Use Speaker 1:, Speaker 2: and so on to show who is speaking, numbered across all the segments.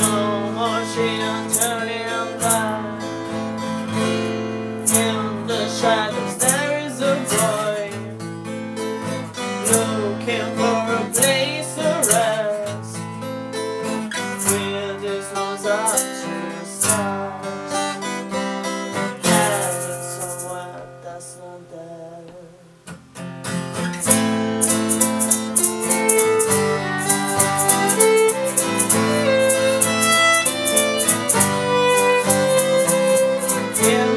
Speaker 1: no more turning. In the shadows there is a boy looking for a place to rest. With his nose up to the sky. In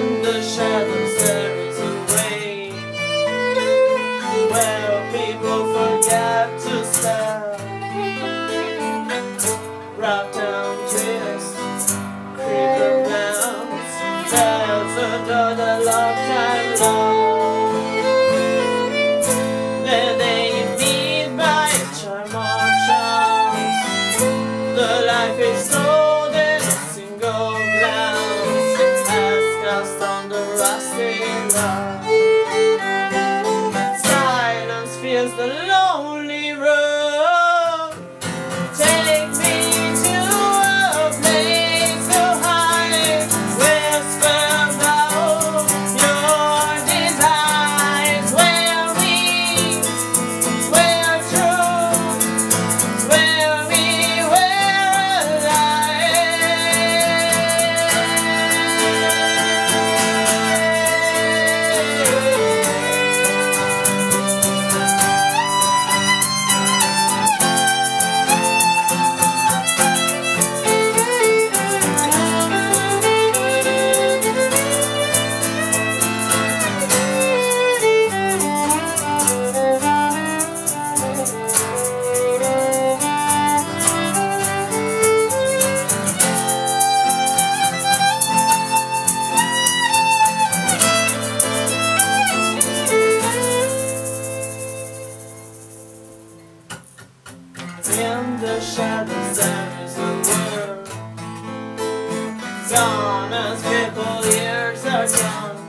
Speaker 1: Gone as people years are gone